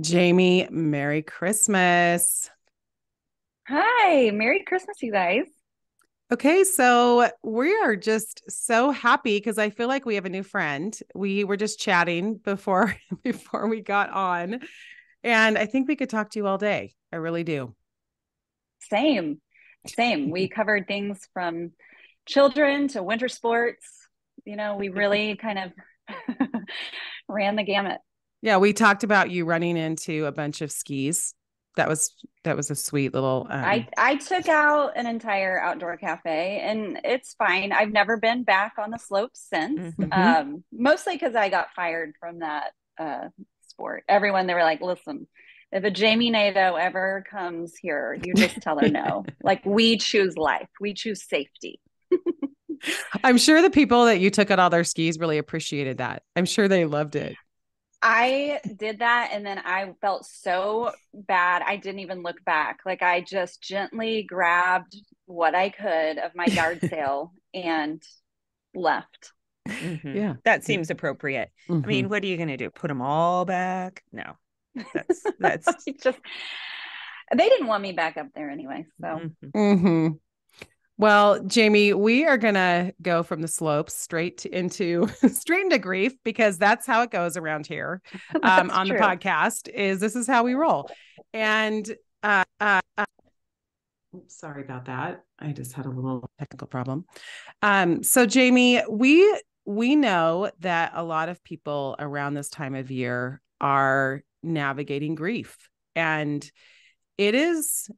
Jami, Merry Christmas. Hi, Merry Christmas, you guys. Okay, so we are just so happy because I feel like we have a new friend. We were just chatting before before we got on, and I think we could talk to you all day. I really do. Same, same. we covered things from children to winter sports. You know, we really kind of ran the gamut. Yeah, we talked about you running into a bunch of skis. That was that was a sweet little. Um... I I took out an entire outdoor cafe, and it's fine. I've never been back on the slopes since. Mm-hmm. Um, mostly because I got fired from that uh, sport. Everyone they were like, "Listen, if a Jami Nato ever comes here, you just tell her no. like we choose life, we choose safety." I'm sure the people that you took out all their skis really appreciated that. I'm sure they loved it. I did that and then I felt so bad. I didn't even look back. Like I just gently grabbed what I could of my yard sale and left. Mm-hmm. Yeah. That seems appropriate. Mm-hmm. I mean, mm-hmm. what are you going to do? Put them all back? No. That's that's just they didn't want me back up there anyway. So mm-hmm. Well, Jami, we are going to go from the slopes straight into straight into grief because that's how it goes around here um, on true. the podcast is this is how we roll. And uh, uh, uh, sorry about that. I just had a little technical problem. Um, so Jami, we we know that a lot of people around this time of year are navigating grief and it is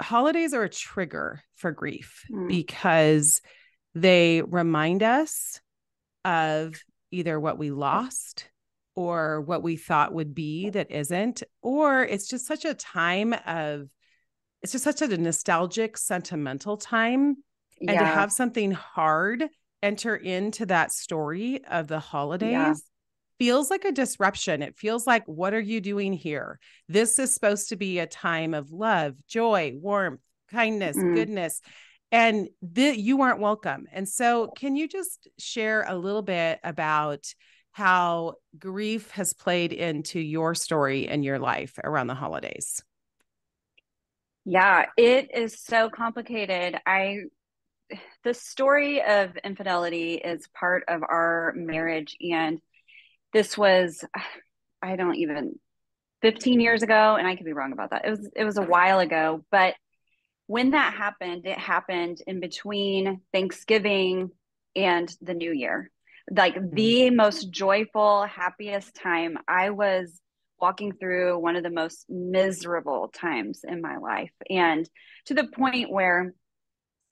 holidays are a trigger for grief mm. because they remind us of either what we lost or what we thought would be that isn't or it's just such a time of it's just such a nostalgic sentimental time yeah. and to have something hard enter into that story of the holidays yeah feels like a disruption. It feels like, what are you doing here? This is supposed to be a time of love, joy, warmth, kindness, mm. goodness. And the, you aren't welcome. And so, can you just share a little bit about how grief has played into your story and your life around the holidays? Yeah, it is so complicated. I the story of infidelity is part of our marriage and this was i don't even 15 years ago and i could be wrong about that. It was it was a while ago but when that happened it happened in between thanksgiving and the new year. Like mm-hmm. the most joyful happiest time i was walking through one of the most miserable times in my life. And to the point where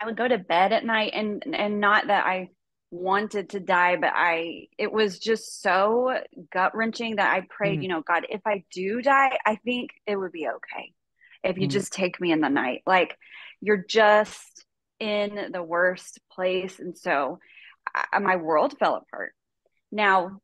i would go to bed at night and and not that i wanted to die but i it was just so gut wrenching that i prayed mm-hmm. you know god if i do die i think it would be okay if you mm-hmm. just take me in the night. Like you're just in the worst place and so I, my world fell apart. Now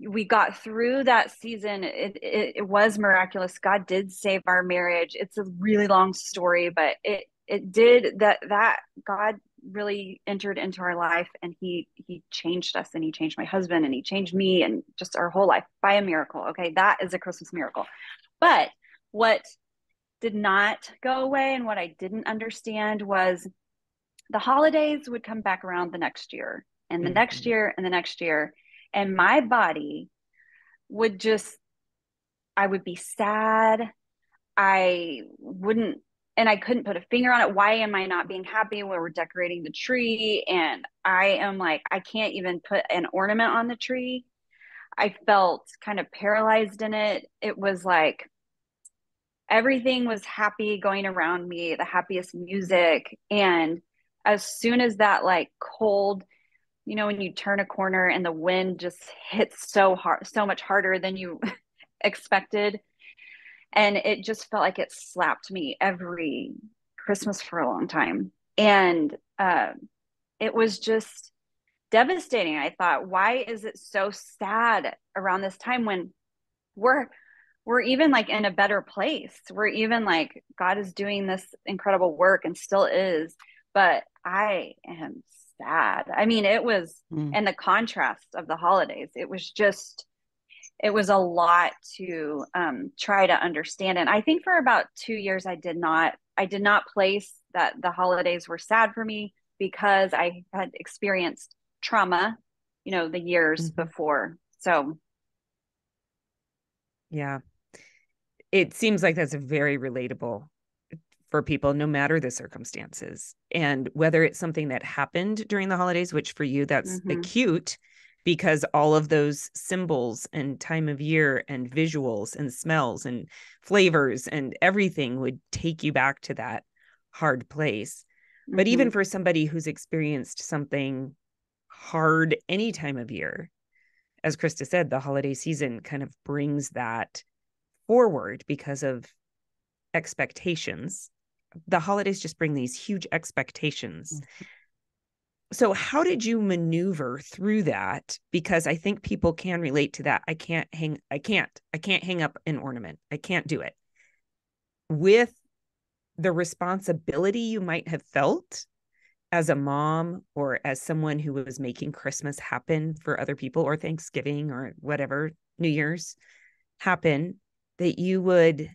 we got through that season. It, it, it was miraculous. God did save our marriage. It's a really long story but it it did that that god really entered into our life and he he changed us and he changed my husband and he changed me and just our whole life by a miracle okay? That is a christmas miracle. But what did not go away and what i didn't understand was the holidays would come back around the next year and the mm-hmm. next year and the next year and my body would just i would be sad. I wouldn't and I couldn't put a finger on it. Why am I not being happy when we're decorating the tree? And I am like, I can't even put an ornament on the tree. I felt kind of paralyzed in it. It was like everything was happy going around me, the happiest music. And as soon as that like cold, you know, when you turn a corner and the wind just hits so hard, so much harder than you expected and it just felt like it slapped me every christmas for a long time. And uh, it was just devastating. I thought why is it so sad around this time when we're we're even like in a better place? We're even like god is doing this incredible work and still is. But i am sad. I mean it was mm. and the contrast of the holidays. It was just it was a lot to um, try to understand. And I think for about two years, I did not, I did not place that the holidays were sad for me because I had experienced trauma, you know, the years mm-hmm. before. So, yeah, it seems like that's very relatable for people no matter the circumstances and whether it's something that happened during the holidays which for you that's mm-hmm. acute because all of those symbols and time of year and visuals and smells and flavors and everything would take you back to that hard place mm-hmm. but even mm-hmm. for somebody who's experienced something hard any time of year as krista said the holiday season kind of brings that forward because of expectations the holidays just bring these huge expectations. Mm-hmm. So, how did you maneuver through that? Because I think people can relate to that. I can't hang, I can't, I can't hang up an ornament. I can't do it. With the responsibility you might have felt as a mom or as someone who was making Christmas happen for other people or Thanksgiving or whatever, New Year's happen, that you would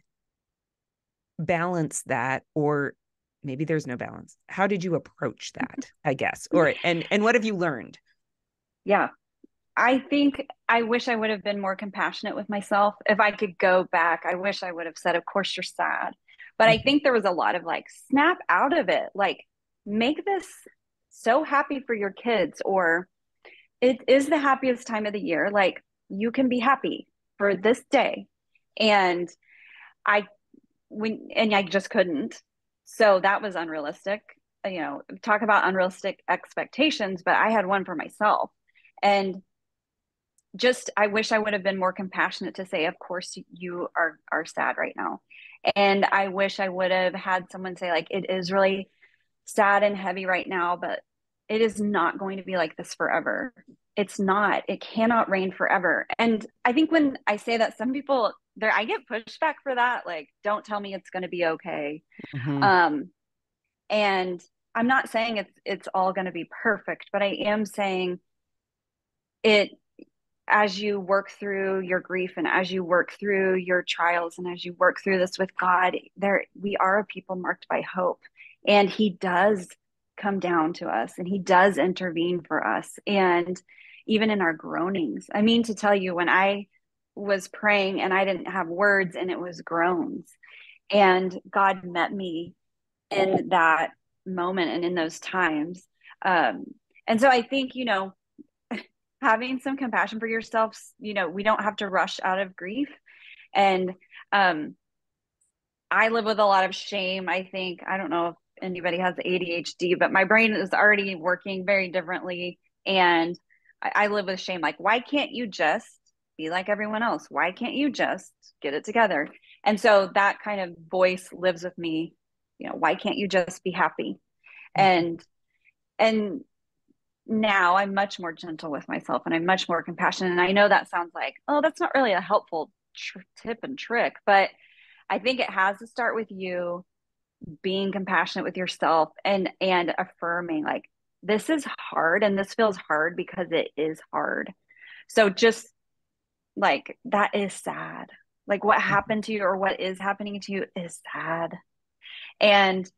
balance that or maybe there's no balance. How did you approach that i guess? Or and and what have you learned? Yeah. I think i wish i would have been more compassionate with myself. If i could go back i wish i would have said of course you're sad. But i mm-hmm. think there was a lot of like snap out of it. Like make this so happy for your kids or it is the happiest time of the year. Like you can be happy for this day. And i when and I just couldn't. So that was unrealistic. You know, talk about unrealistic expectations, but I had one for myself. And just I wish I would have been more compassionate to say, of course you are are sad right now. And I wish I would have had someone say, like, it is really sad and heavy right now, but it is not going to be like this forever. It's not. It cannot rain forever. And I think when I say that, some people there I get pushback for that. Like, don't tell me it's going to be okay. Mm-hmm. Um, and I'm not saying it's it's all going to be perfect, but I am saying it as you work through your grief and as you work through your trials and as you work through this with God, there we are a people marked by hope, and He does come down to us and He does intervene for us, and even in our groanings. I mean, to tell you, when I was praying and I didn't have words and it was groans. And God met me in that moment and in those times. Um, and so I think, you know, having some compassion for yourself, you know, we don't have to rush out of grief. And um, I live with a lot of shame. I think, I don't know if anybody has ADHD, but my brain is already working very differently. And I, I live with shame. Like, why can't you just be like everyone else. Why can't you just get it together? And so that kind of voice lives with me. You know, why can't you just be happy? Mm-hmm. And and now I'm much more gentle with myself and I'm much more compassionate. And I know that sounds like, oh, that's not really a helpful tr- tip and trick, but I think it has to start with you being compassionate with yourself and and affirming like this is hard and this feels hard because it is hard. So just like that is sad like what mm-hmm. happened to you or what is happening to you is sad and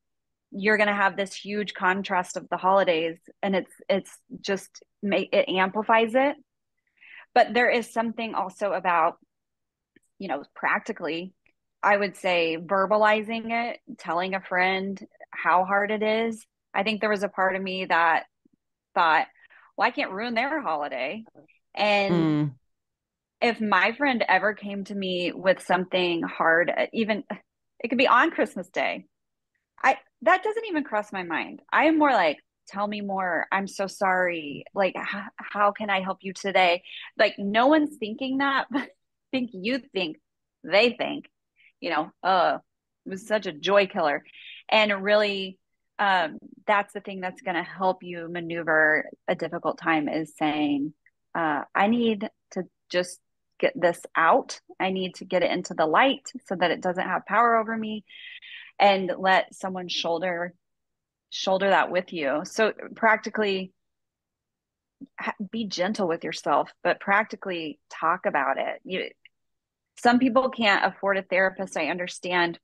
you're going to have this huge contrast of the holidays and it's it's just make it amplifies it but there is something also about you know practically i would say verbalizing it telling a friend how hard it is i think there was a part of me that thought well i can't ruin their holiday and mm if my friend ever came to me with something hard, uh, even it could be on Christmas Day, I that doesn't even cross my mind. I am more like, tell me more. I'm so sorry. Like, h- how can I help you today? Like, no one's thinking that, but I think you think they think, you know, uh, it was such a joy killer. And really, um, that's the thing that's going to help you maneuver a difficult time is saying, uh, I need to just get this out. I need to get it into the light so that it doesn't have power over me and let someone shoulder shoulder that with you. So practically be gentle with yourself, but practically talk about it. You, some people can't afford a therapist, I understand,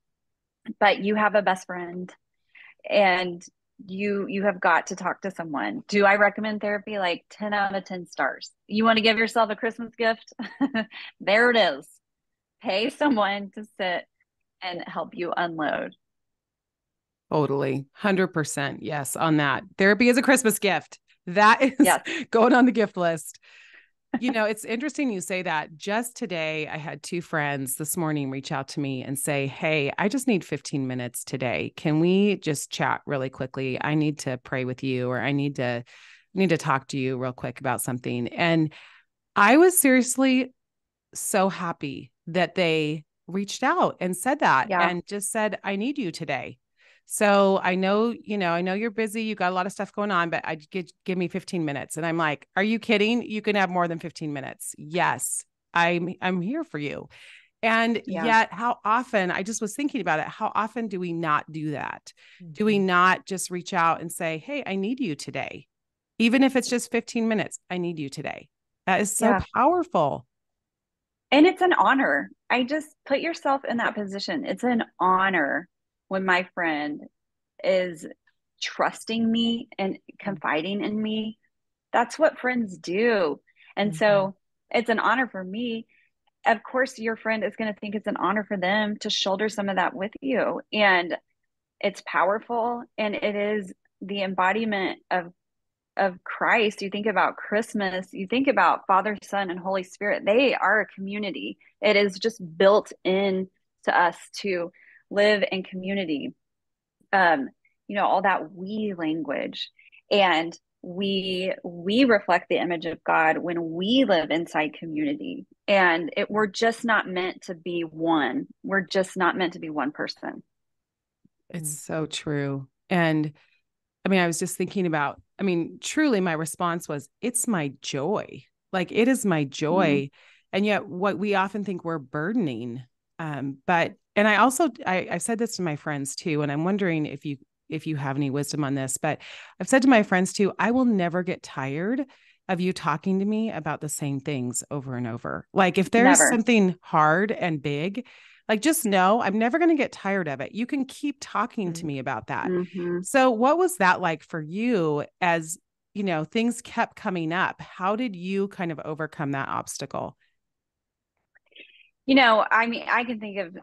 but you have a best friend and you you have got to talk to someone. Do I recommend therapy? Like 10 out of 10 stars. You want to give yourself a Christmas gift? there it is. Pay someone to sit and help you unload. Totally. 100%. Yes, on that. Therapy is a Christmas gift. That is yes. going on the gift list. You know, it's interesting you say that. Just today, I had two friends this morning reach out to me and say, Hey, I just need 15 minutes today. Can we just chat really quickly? I need to pray with you, or I need to need to talk to you real quick about something. And I was seriously so happy that they reached out and said that yeah. and just said, I need you today. So I know, you know, I know you're busy, you got a lot of stuff going on, but I give give me 15 minutes. And I'm like, are you kidding? You can have more than 15 minutes. Yes, I'm I'm here for you. And yeah. yet, how often, I just was thinking about it, how often do we not do that? Mm-hmm. Do we mm-hmm. not just reach out and say, Hey, I need you today? Even if it's just 15 minutes, I need you today. That is so yeah. powerful. And it's an honor. I just put yourself in that position. It's an honor when my friend is trusting me and confiding in me. That's what friends do. And mm-hmm. so it's an honor for me. Of course, your friend is going to think it's an honor for them to shoulder some of that with you. And it's powerful and it is the embodiment of of Christ, you think about Christmas, you think about Father, Son, and Holy Spirit. They are a community. It is just built in to us to live in community. Um, you know, all that we language. And we we reflect the image of God when we live inside community. And it we're just not meant to be one. We're just not meant to be one person. It's so true. And I mean, I was just thinking about, I mean, truly my response was, it's my joy. Like it is my joy. Mm-hmm. And yet what we often think we're burdening. Um, but and I also I, I've said this to my friends too, and I'm wondering if you if you have any wisdom on this, but I've said to my friends too, I will never get tired of you talking to me about the same things over and over. Like if there's never. something hard and big, like just know I'm never going to get tired of it. You can keep talking to mm-hmm. me about that. Mm-hmm. So what was that like for you as, you know, things kept coming up? How did you kind of overcome that obstacle? You know, I mean, I can think of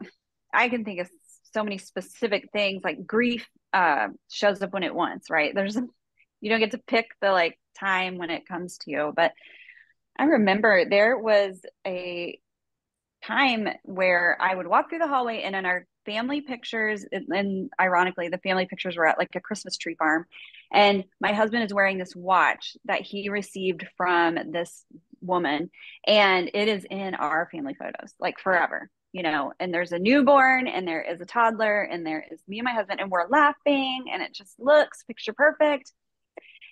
I can think of so many specific things like grief uh, shows up when it wants, right? There's you don't get to pick the like time when it comes to you, but I remember there was a time where I would walk through the hallway and in our family pictures, and ironically, the family pictures were at like a Christmas tree farm. And my husband is wearing this watch that he received from this woman, and it is in our family photos, like forever, you know. And there's a newborn, and there is a toddler, and there is me and my husband, and we're laughing, and it just looks picture perfect.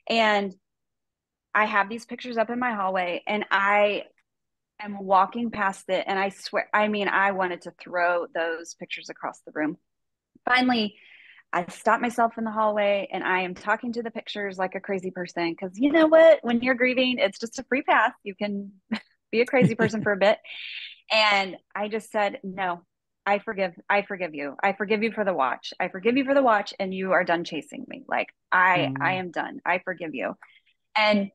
And I have these pictures up in my hallway, and I am walking past it and I swear, I mean, I wanted to throw those pictures across the room. Finally, I stop myself in the hallway and I am talking to the pictures like a crazy person because you know what? When you're grieving, it's just a free pass. You can be a crazy person for a bit. And I just said, no, I forgive, I forgive you. I forgive you for the watch. I forgive you for the watch and you are done chasing me. Like I, mm. I am done. I forgive you. And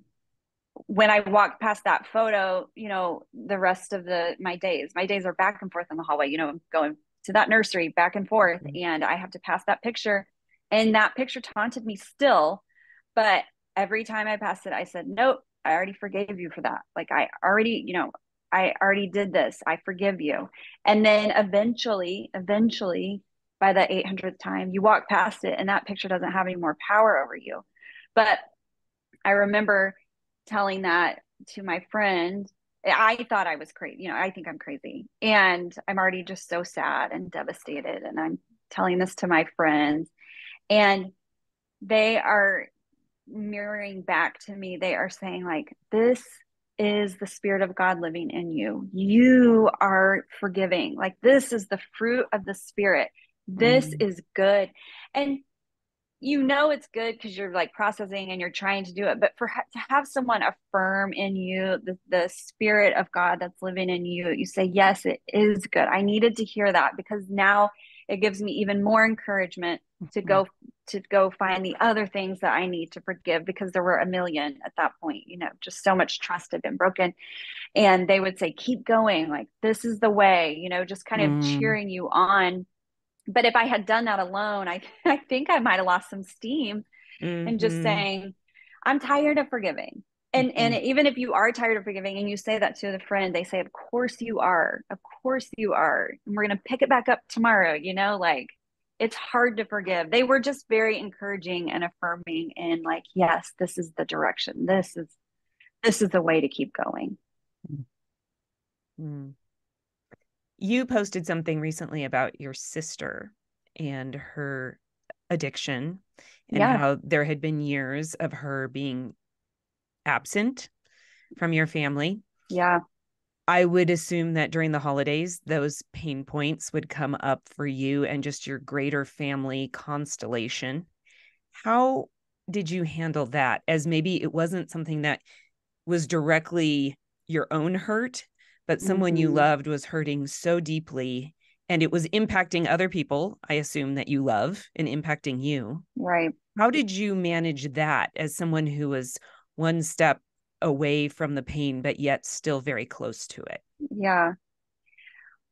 when I walked past that photo, you know, the rest of the my days, my days are back and forth in the hallway, you know, I'm going to that nursery back and forth mm-hmm. and I have to pass that picture and that picture taunted me still, but every time I passed it I said, "Nope, I already forgave you for that. Like I already, you know, I already did this. I forgive you." And then eventually, eventually by the 800th time, you walk past it and that picture doesn't have any more power over you. But I remember telling that to my friend I thought I was crazy. You know, I think I'm crazy. And I'm already just so sad and devastated. And I'm telling this to my friends. And they are mirroring back to me. They are saying, like, this is the Spirit of God living in you. You are forgiving. Like, this is the fruit of the Spirit. This mm. is good. And you know it's good because you're like processing and you're trying to do it but for to have someone affirm in you the, the spirit of god that's living in you you say yes it is good i needed to hear that because now it gives me even more encouragement to mm-hmm. go to go find the other things that i need to forgive because there were a million at that point you know just so much trust had been broken and they would say keep going like this is the way you know just kind of mm. cheering you on but if I had done that alone, I I think I might have lost some steam mm-hmm. and just saying, I'm tired of forgiving. And mm-hmm. and even if you are tired of forgiving and you say that to the friend, they say, Of course you are. Of course you are. And we're gonna pick it back up tomorrow, you know, like it's hard to forgive. They were just very encouraging and affirming and like, yes, this is the direction. This is this is the way to keep going. Mm you posted something recently about your sister and her addiction and yeah. how there had been years of her being absent from your family. Yeah. I would assume that during the holidays, those pain points would come up for you and just your greater family constellation. How did you handle that? As maybe it wasn't something that was directly your own hurt, but someone mm-hmm. you loved was hurting so deeply and it was impacting other people i assume that you love and impacting you. Right. How did you manage that as someone who was one step away from the pain but yet still very close to it? Yeah.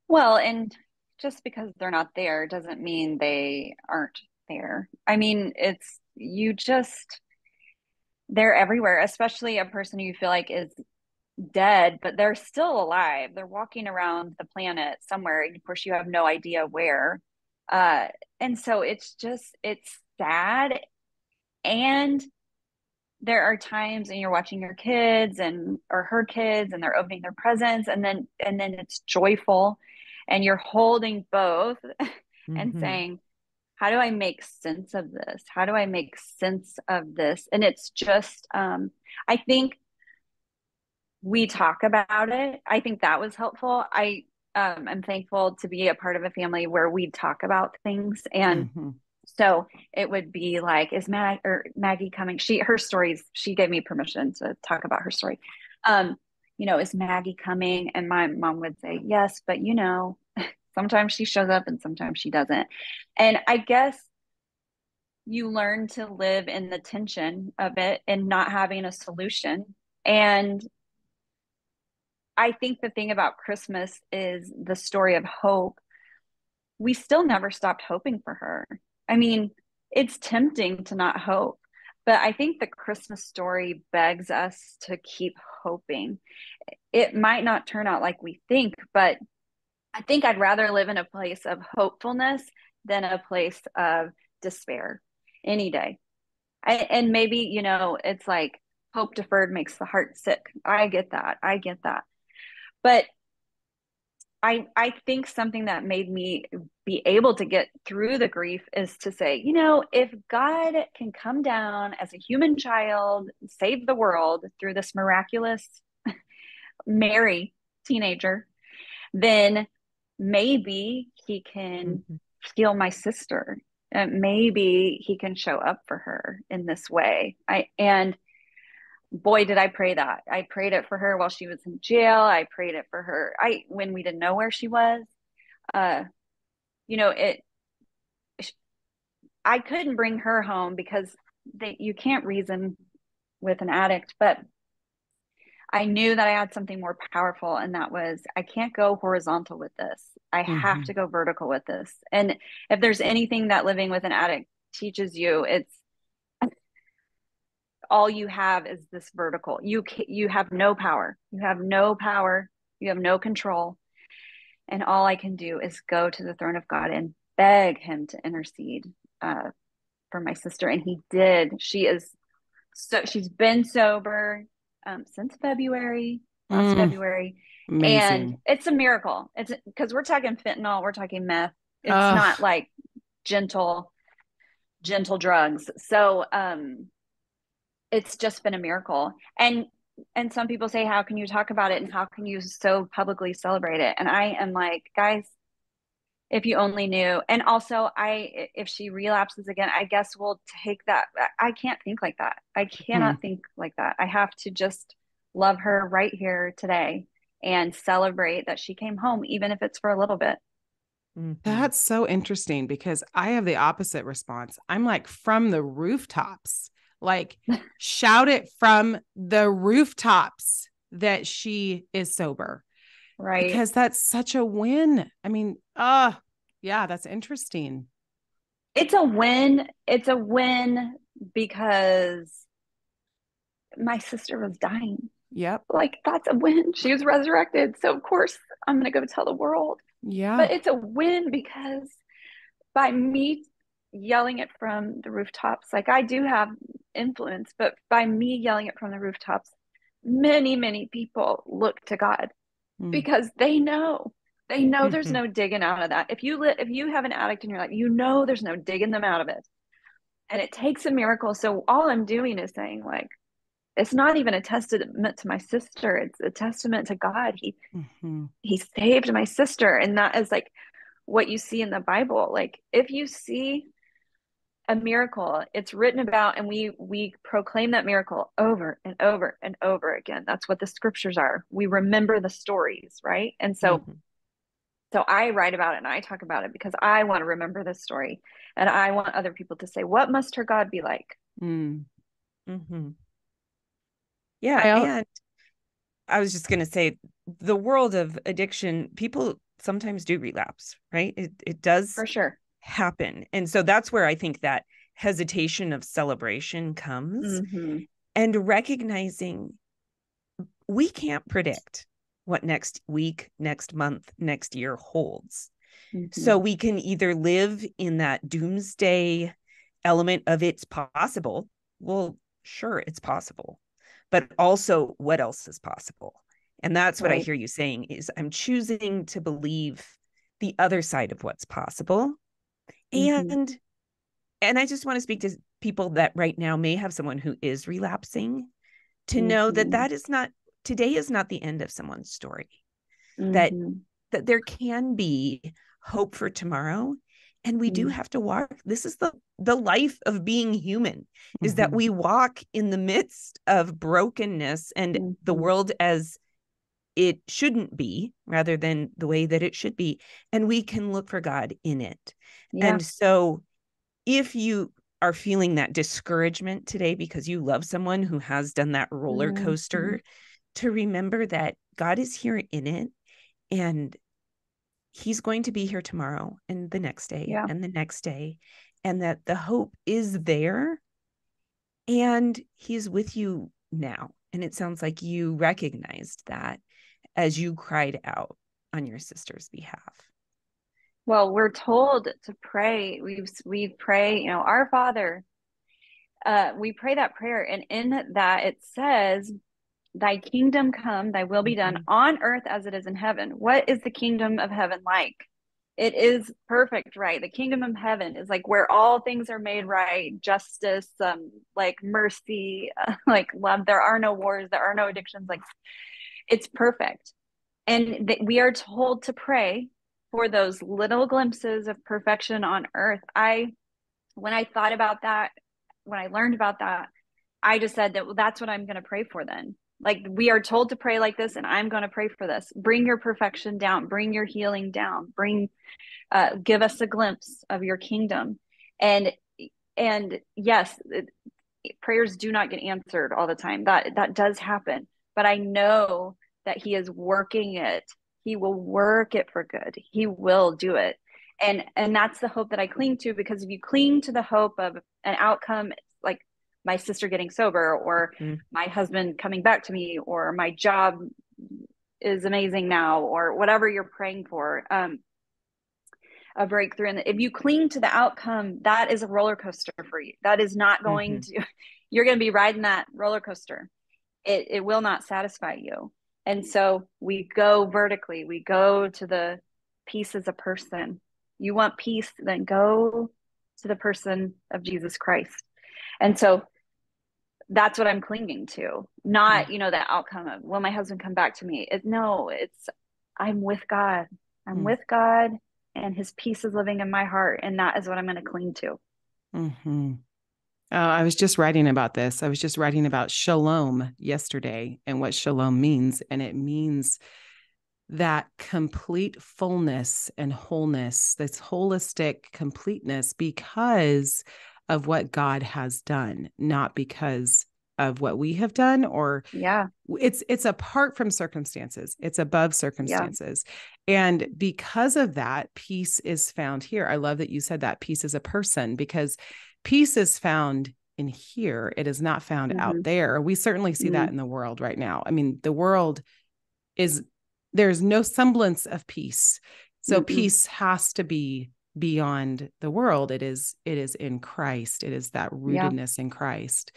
Well and just because they're not there doesn't mean they aren't there. I mean it's you just they're everywhere especially a person you feel like is dead, but they're still alive. They're walking around the planet somewhere. Of course, you have no idea where. Uh, and so it's just, it's sad. And there are times and you're watching your kids and or her kids and they're opening their presents and then and then it's joyful and you're holding both mm-hmm. and saying how do i make sense of this how do i make sense of this and it's just um i think we talk about it. I think that was helpful. I um, am thankful to be a part of a family where we talk about things and. Mm-hmm. So it would be like, is Mag or Maggie coming? She her stories. She gave me permission to talk about her story. Um, you know, is Maggie coming? And my mom would say yes, but you know, sometimes she shows up and sometimes she doesn't. And I guess you learn to live in the tension of it and not having a solution. And I think the thing about Christmas is the story of hope. We still never stopped hoping for her. I mean, it's tempting to not hope, but I think the Christmas story begs us to keep hoping. It might not turn out like we think, but I think I'd rather live in a place of hopefulness than a place of despair any day. I, and maybe, you know, it's like hope deferred makes the heart sick. I get that. I get that but I I think something that made me be able to get through the grief is to say, you know, if God can come down as a human child, save the world through this miraculous Mary teenager, then maybe he can mm-hmm. heal my sister. Uh, maybe he can show up for her in this way. I and boy did i pray that. I prayed it for her while she was in jail. I prayed it for her i when we didn't know where she was. Uh you know it i couldn't bring her home because they, you can't reason with an addict but i knew that i had something more powerful and that was i can't go horizontal with this. I mm-hmm. have to go vertical with this. And if there's anything that living with an addict teaches you it's all you have is this vertical. You you have no power. You have no power. You have no control. And all i can do is go to the throne of god and beg him to intercede uh, for my sister. And he did. She is so she's been sober um, since february last mm, february. Amazing. and it's a miracle. It's because we're talking fentanyl we're talking meth. It's Ugh. not like gentle gentle drugs. So um it's just been a miracle. And and some people say how can you talk about it and how can you so publicly celebrate it? And i am like guys if you only knew. And also i if she relapses again i guess we'll take that i can't think like that. I cannot hmm. think like that. I have to just love her right here today and celebrate that she came home even if it's for a little bit. Mm-hmm. that's so interesting because i have the opposite response. I'm like from the rooftops like shout it from the rooftops that she is sober. Right. Because that's such a win. I mean uh yeah that's interesting. It's a win. It's a win because my sister was dying. Yep. Like that's a win. She was resurrected. So of course i'm gonna go tell the world. Yeah. But it's a win because by me yelling it from the rooftops. Like i do have influence but by me yelling it from the rooftops many many people look to god mm. because they know. They know mm-hmm. there's no digging out of that. If you li- if you have an addict in your life you know there's no digging them out of it. And it takes a miracle. So all i'm doing is saying like it's not even a testament to my sister. It's a testament to god. He mm-hmm. he saved my sister. And that is like what you see in the bible. Like if you see a miracle. It's written about and we we proclaim that miracle over and over and over again. That's what the scriptures are. We remember the stories right? And so mm-hmm. so i write about it and i talk about it because i want to remember this story and i want other people to say what must her god be like? Mm. mm-hmm. yeah I, and i was just going to say the world of addiction people sometimes do relapse right? It, it does for sure happen. And so that's where I think that hesitation of celebration comes mm-hmm. and recognizing we can't predict what next week, next month, next year holds. Mm-hmm. So we can either live in that doomsday element of it's possible. Well, sure, it's possible. But also what else is possible? And that's what right. I hear you saying is I'm choosing to believe the other side of what's possible Mm-hmm. And and I just want to speak to people that right now may have someone who is relapsing to mm-hmm. know that mm-hmm. that is not today is not the end of someone's story. Mm-hmm. That that there can be hope for tomorrow and we do mm-hmm. have to walk this is the the life of being human is that mm-hmm. we walk in the midst of brokenness and the world as it shouldn't be rather than the way that it should be and we can look for god in it yeah. and so if you are feeling that discouragement today because you love someone who has done that roller mm-hmm. coaster mm-hmm. to remember that god is here in it and he's going to be here tomorrow and the next day yeah. and the next day and that the hope is there and he's with you now and it sounds like you recognized that as you cried out on your sister's behalf? Well, we're told to pray. We we pray, you know, our Father. Uh, we pray that prayer, and in that it says, "Thy kingdom come, Thy will be done mm-hmm. on earth as it is in heaven." What is the kingdom of heaven like? It is perfect, right? The kingdom of heaven is like where all things are made right, justice, um, like mercy, uh, like love. There are no wars, there are no addictions. Like it's perfect. And th- we are told to pray for those little glimpses of perfection on earth. I, when I thought about that, when I learned about that, I just said that well, that's what I'm going to pray for then. Like we are told to pray like this, and I'm going to pray for this. Bring your perfection down, bring your healing down, bring, uh, give us a glimpse of your kingdom. And, and yes, it, prayers do not get answered all the time. That, that does happen but I know that he is working it. He will work it for good. He will do it. And and that's the hope that I cling to because if you cling to the hope of an outcome like my sister getting sober or mm. my husband coming back to me or my job is amazing now or whatever you're praying for um a breakthrough and if you cling to the outcome that is a roller coaster for you that is not going mm-hmm. to you're going to be riding that roller coaster it, it will not satisfy you. And so we go vertically, we go to the peace as a person. You want peace, then go to the person of Jesus Christ. And so that's what I'm clinging to. Not, you know, the outcome of will my husband come back to me? It, no, it's I'm with God. I'm mm. with God and his peace is living in my heart and that is what i'm going to cling to mm-hmm. Oh, i was just writing about this. I was just writing about shalom yesterday and what shalom means. And it means that complete fullness and wholeness this holistic completeness because of what god has done not because of what we have done or yeah. it's it's apart from circumstances. It's above circumstances. Yeah. and because of that peace is found here. I love that you said that peace is a person because peace is found in here it is not found mm-hmm. out there we certainly see mm-hmm. that in the world right now i mean the world is there's no semblance of peace so mm-hmm. peace has to be beyond the world it is it is in christ it is that rootedness yeah. in christ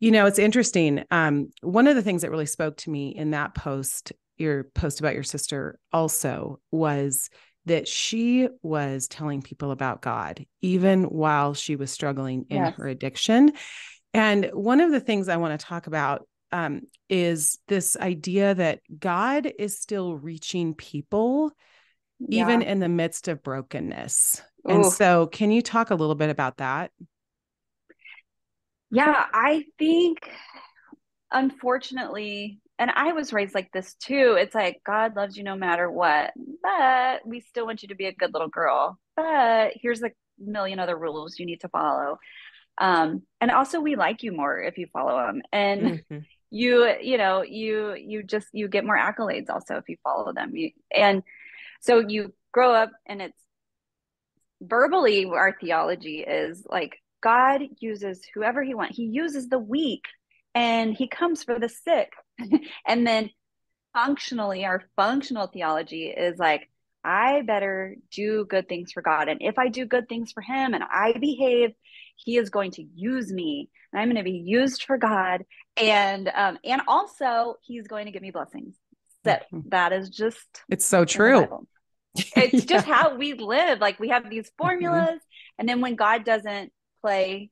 you know, it's interesting. Um, one of the things that really spoke to me in that post, your post about your sister, also was that she was telling people about God, even while she was struggling in yes. her addiction. And one of the things I want to talk about um, is this idea that God is still reaching people, yeah. even in the midst of brokenness. Ooh. And so, can you talk a little bit about that? Yeah, I think unfortunately, and I was raised like this too. It's like God loves you no matter what, but we still want you to be a good little girl. But here's a million other rules you need to follow. Um, and also we like you more if you follow them. And mm-hmm. you, you know, you you just you get more accolades also if you follow them. You, and so you grow up and it's verbally our theology is like God uses whoever he wants. He uses the weak and he comes for the sick. and then functionally, our functional theology is like, I better do good things for God. And if I do good things for him and I behave, he is going to use me and I'm going to be used for God. And um, and also he's going to give me blessings. So mm-hmm. that is just it's so true. It's yeah. just how we live. Like we have these mm-hmm. formulas, mm-hmm. and then when God doesn't play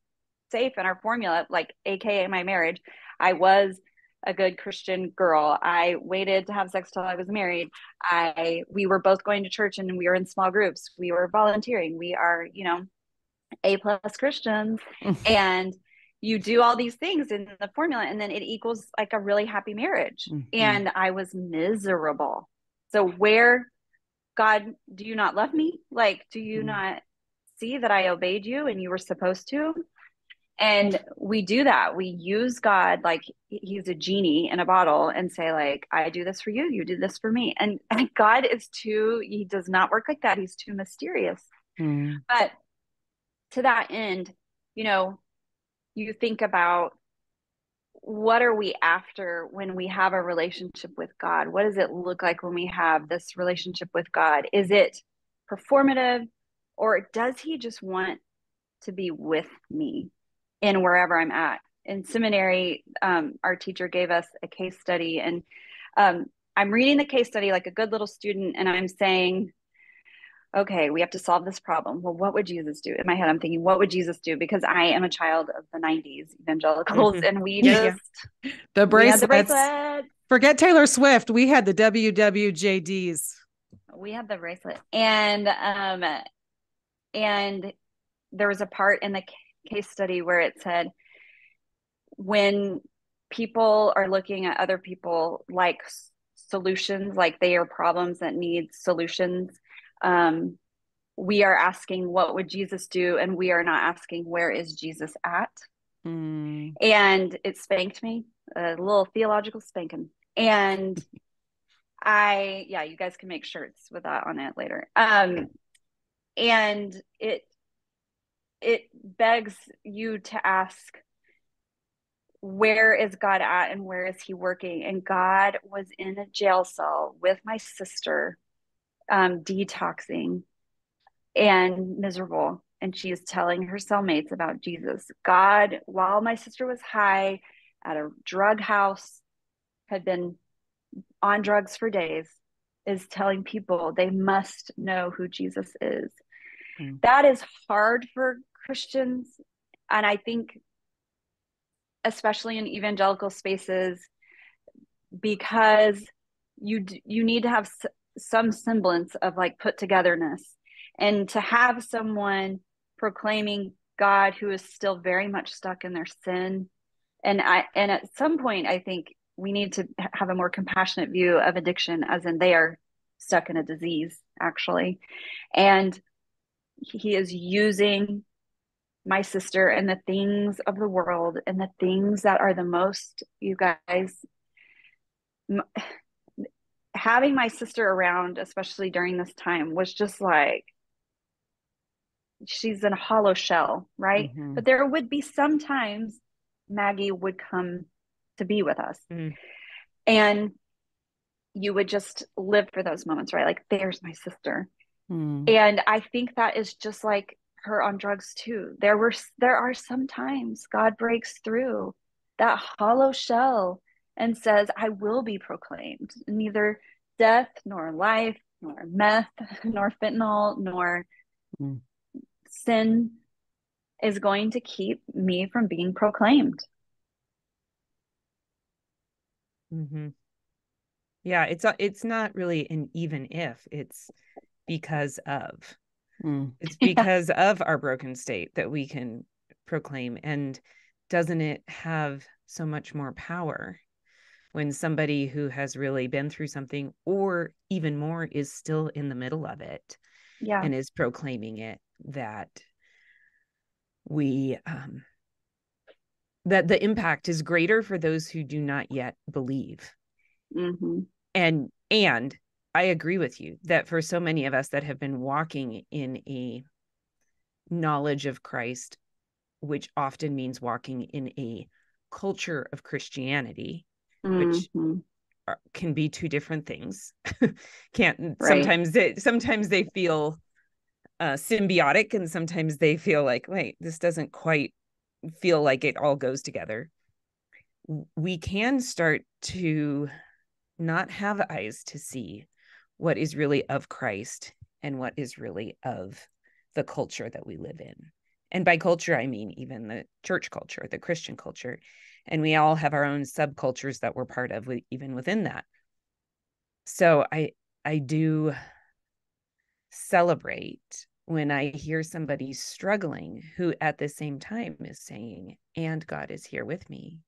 safe in our formula, like AKA my marriage. I was a good Christian girl. I waited to have sex till I was married. I we were both going to church and we were in small groups. We were volunteering. We are, you know, A plus Christians. and you do all these things in the formula and then it equals like a really happy marriage. Mm-hmm. And I was miserable. So where God, do you not love me? Like, do you mm-hmm. not see that I obeyed you and you were supposed to. And we do that. We use God like he's a genie in a bottle and say, like, I do this for you, you do this for me. And, and God is too, he does not work like that. He's too mysterious. Mm. But to that end, you know, you think about what are we after when we have a relationship with God? What does it look like when we have this relationship with God? Is it performative? or does he just want to be with me in wherever I'm at? In seminary, um, our teacher gave us a case study, and um, I'm reading the case study like a good little student, and I'm saying, okay, we have to solve this problem. Well, what would Jesus do? In my head, I'm thinking, what would Jesus do? Because I am a child of the 90s evangelicals, mm-hmm. and we just yeah. the bracelets. the bracelets. Forget Taylor Swift. We had the WWJDs. We had the bracelet, and um, and there was a part in the case study where it said when people are looking at other people like solutions like they are problems that need solutions um, we are asking what would jesus do? And we are not asking where is jesus at? Mm. and it spanked me a little theological spanking. And i yeah you guys can make shirts with that on it later. Um and it it begs you to ask where is god at and where is he working? And god was in a jail cell with my sister um, detoxing and miserable. And she is telling her cellmates about jesus. God while my sister was high at a drug house had been on drugs for days is telling people they must know who jesus is Mm. That is hard for Christians. And I think, especially in evangelical spaces, because you you need to have some semblance of like put togetherness and to have someone proclaiming god who is still very much stuck in their sin and i and at some point i think we need to have a more compassionate view of addiction as in they are stuck in a disease actually and he is using my sister and the things of the world and the things that are the most you guys having my sister around especially during this time was just like she's in a hollow shell right mm-hmm. but there would be sometimes maggie would come to be with us mm. and you would just live for those moments right like there's my sister mm. and i think that is just like her on drugs too there were there are sometimes god breaks through that hollow shell and says i will be proclaimed neither death nor life nor meth nor fentanyl nor mm. sin is going to keep me from being proclaimed mm-hmm. yeah it's a, it's not really an even if it's because of mm. it's because yeah. of our broken state that we can proclaim and doesn't it have so much more power when somebody who has really been through something or even more is still in the middle of it yeah. and is proclaiming it that we um that the impact is greater for those who do not yet believe mm-hmm. and and i agree with you that for so many of us that have been walking in a knowledge of christ which often means walking in a culture of christianity which mm-hmm. are, can be two different things. Can't right. sometimes they sometimes they feel uh, symbiotic, and sometimes they feel like, wait, this doesn't quite feel like it all goes together. We can start to not have eyes to see what is really of Christ and what is really of the culture that we live in. And by culture, I mean even the church culture, the Christian culture. And we all have our own subcultures that we're part of even within that. So i i do celebrate when i hear somebody struggling who at the same time is saying and god is here with me.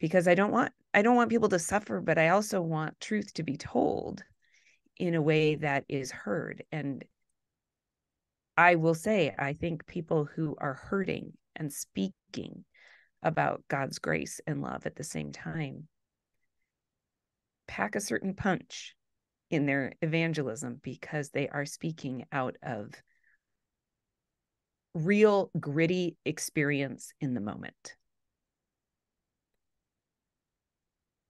Because i don't want i don't want people to suffer but i also want truth to be told in a way that is heard and i will say i think people who are hurting and speaking about God's grace and love at the same time. Pack a certain punch in their evangelism because they are speaking out of real gritty experience in the moment.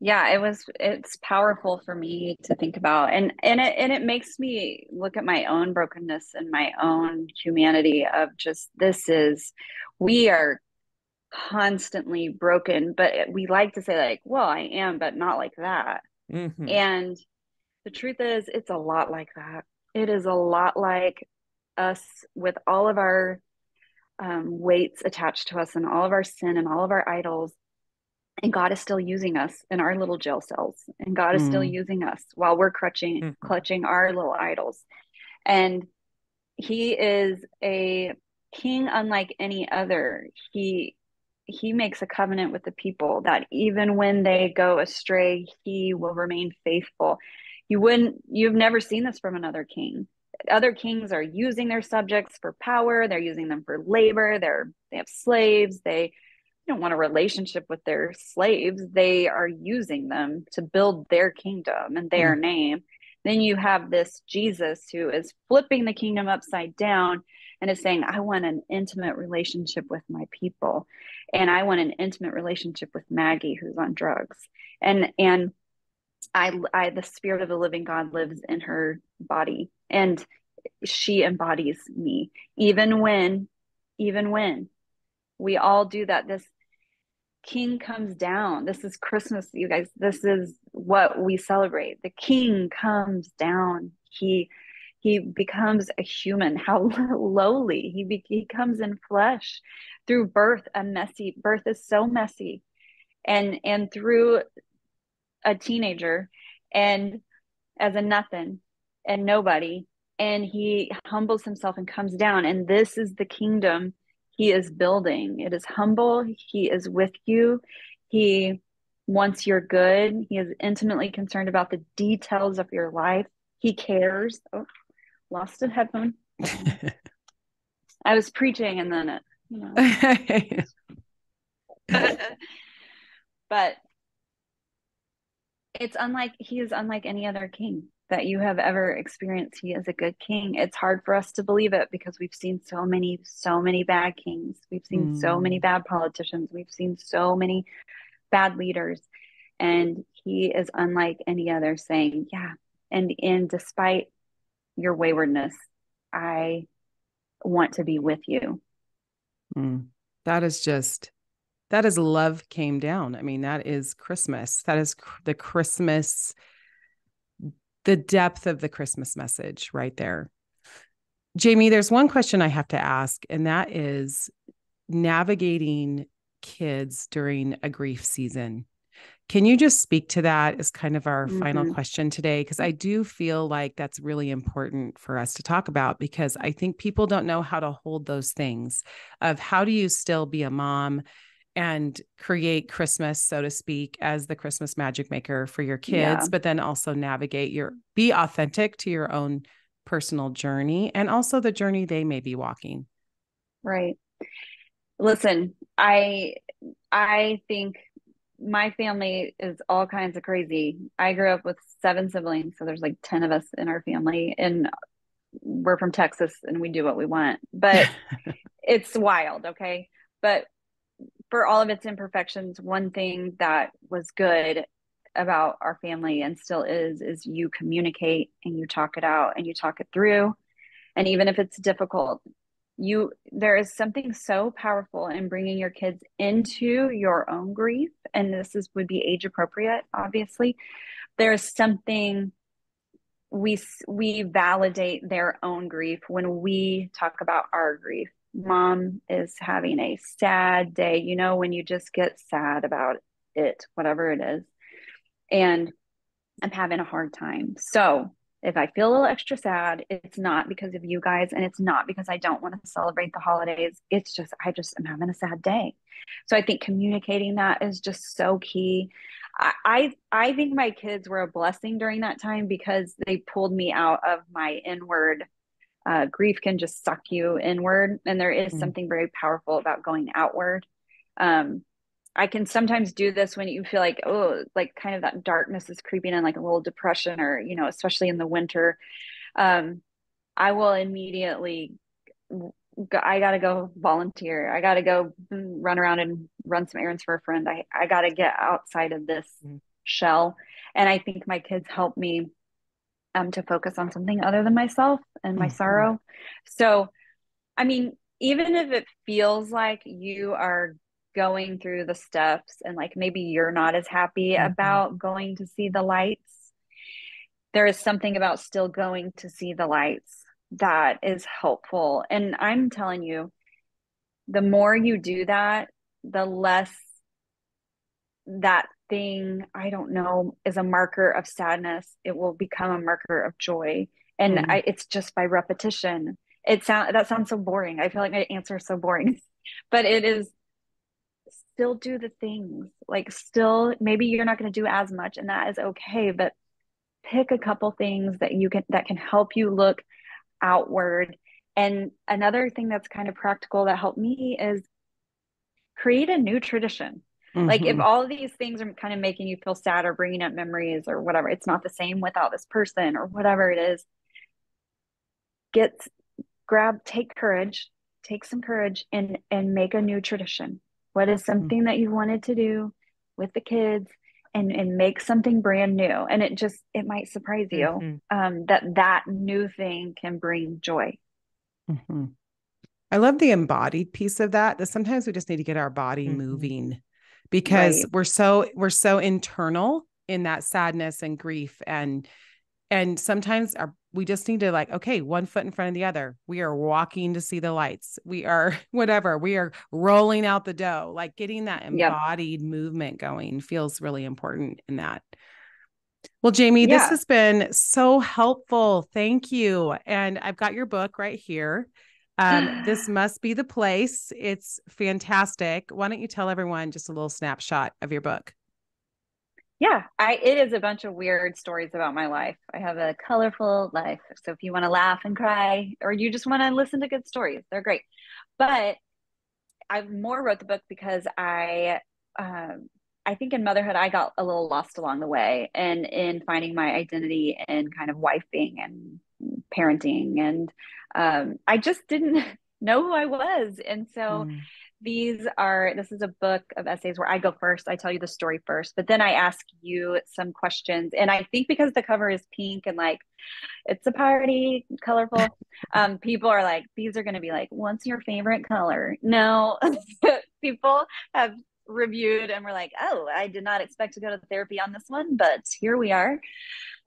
Yeah it was it's powerful for me to think about and and it and it makes me look at my own brokenness and my own humanity of just this is we are constantly broken but we like to say like well i am but not like that mm-hmm. and the truth is it's a lot like that it is a lot like us with all of our um, weights attached to us and all of our sin and all of our idols and god is still using us in our little jail cells and god is mm-hmm. still mm. using us while we're clutching mm-hmm. clutching our little idols and he is a king unlike any other he he makes a covenant with the people that even when they go astray, he will remain faithful. You wouldn't, you've never seen this from another king. Other kings are using their subjects for power, they're using them for labor, they're they have slaves, they don't want a relationship with their slaves, they are using them to build their kingdom and their mm. name. Then you have this Jesus who is flipping the kingdom upside down and is saying, I want an intimate relationship with my people. And I want an intimate relationship with Maggie, who's on drugs. And, and, I, I, the spirit of the living God lives in her body and she embodies me even when, even when we all do that. This king comes down. This is Christmas, you guys. This is what we celebrate. The king comes down. He he becomes a human how lowly he, be- he comes in flesh through birth a messy birth is so messy and and through a teenager and as a nothing and nobody and he humbles himself and comes down and this is the kingdom he is building. It is humble. He is with you. He wants your good. He is intimately concerned about the details of your life. He cares. Oh lost a headphone. I was preaching and then it you know. But it's unlike he is unlike any other king that you have ever experienced he is a good king. It's hard for us to believe it because we've seen so many so many bad kings. We've seen mm. so many mm. bad politicians. We've seen so many bad leaders. And he is unlike any other saying. Yeah. And and despite your waywardness i want to be with you. Mm. that is just that is love came down. I mean that is christmas. That is cr- the christmas the depth of the Christmas message right there. Jami, there's one question I have to ask, and that is navigating kids during a grief season. Can you just speak to that as kind of our mm-hmm. final question today? Because I do feel like that's really important for us to talk about because I think people don't know how to hold those things of how do you still be a mom and create Christmas, so to speak, as the Christmas magic maker for your kids, yeah. but then also navigate your be authentic to your own personal journey and also the journey they may be walking. Right. Listen, I I think my family is all kinds of crazy. I grew up with seven siblings, so there's like 10 of us in our family and we're from Texas and we do what we want. But it's wild, okay? But for all of its imperfections, one thing that was good about our family and still is is you communicate and you talk it out and you talk it through. And even if it's difficult you there is something so powerful in bringing your kids into your own grief and this is would be age appropriate obviously. There's something we we validate their own grief when we talk about our grief mom is having a sad day, you know, when you just get sad about it, whatever it is, and I'm having a hard time. So if I feel a little extra sad, it's not because of you guys and it's not because I don't want to celebrate the holidays. It's just, I just am having a sad day. So I think communicating that is just so key. I, I, think my kids were a blessing during that time because they pulled me out of my inward uh, grief can just suck you inward and there is mm. something very powerful about going outward um, i can sometimes do this when you feel like oh like kind of that darkness is creeping in like a little depression or you know especially in the winter um, i will immediately I gotta go volunteer. I gotta go run around and run some errands for a friend. I, I gotta get outside of this mm. shell. And I think my kids help me um, to focus on something other than myself and my mm-hmm. sorrow. So, I mean, even if it feels like you are going through the steps and like maybe you're not as happy mm-hmm. about going to see the lights, there is something about still going to see the lights that is helpful. And I'm telling you, the more you do that, the less that thing i don't know is a marker of sadness it will become a marker of joy. And mm. I, it's just by repetition. It sound that sounds so boring. I feel like my answer is so boring. But it is still do the things. Like still maybe you're not going to do as much and that is okay but pick a couple things that you can that can help you look outward. And another thing that's kind of practical that helped me is create a new tradition Mm-hmm. Like if mm-hmm. all of these things are kind of making you feel sad or bringing up memories or whatever, it's not the same without this person or whatever it is. Get grab take courage, take some courage and and make a new tradition. What is mm-hmm. something mm-hmm. that you wanted to do with the kids and and make something brand new and it just it might surprise you mm-hmm. um that that new thing can bring joy. Mm-hmm. I love the embodied piece of that. That sometimes we just need to get our body moving because right. we're so we're so internal in that sadness and grief and and sometimes our, we just need to like okay one foot in front of the other we are walking to see the lights we are whatever we are rolling out the dough like getting that embodied yep. movement going feels really important in that Well, Jami, yeah. this has been so helpful. Thank you. And I've got your book right here. Um, this must be the place. It's fantastic. Why don't you tell everyone just a little snapshot of your book? Yeah, I it is a bunch of weird stories about my life. I have a colorful life. So if you want to laugh and cry or you just want to listen to good stories, they're great. But I more wrote the book because I um, I think in motherhood, I got a little lost along the way and in finding my identity and kind of wifing and parenting. And um, I just didn't know who I was. And so mm. these are, this is a book of essays where I go first. I tell you the story first, but then I ask you some questions. And I think because the cover is pink and like, it's a party, colorful. Um, people are like, these are going to be like, what's your favorite color? No, people have reviewed and we're like, oh, I did not expect to go to therapy on this one, but here we are.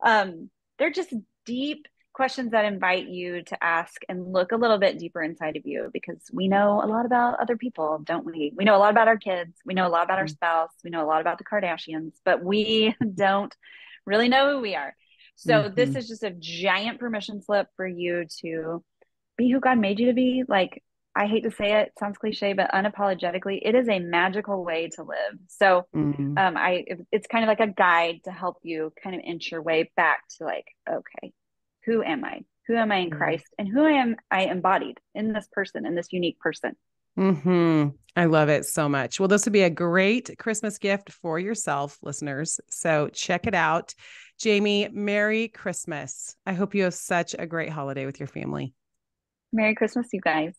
Um, they're just deep questions that invite you to ask and look a little bit deeper inside of you because we know a lot about other people, don't we? We know a lot about our kids, we know a lot about our mm-hmm. spouse, we know a lot about the Kardashians, but we don't really know who we are. So mm-hmm. this is just a giant permission slip for you to be who God made you to be. Like I hate to say it, it sounds cliche, but unapologetically, it is a magical way to live. So, mm-hmm. um, I it's kind of like a guide to help you kind of inch your way back to like, okay, who am I? Who am I in mm-hmm. Christ? And who am I embodied in this person, in this unique person. Hmm. I love it so much. Well, this would be a great Christmas gift for yourself, listeners. So check it out. Jami, Merry Christmas. I hope you have such a great holiday with your family. Merry Christmas, you guys.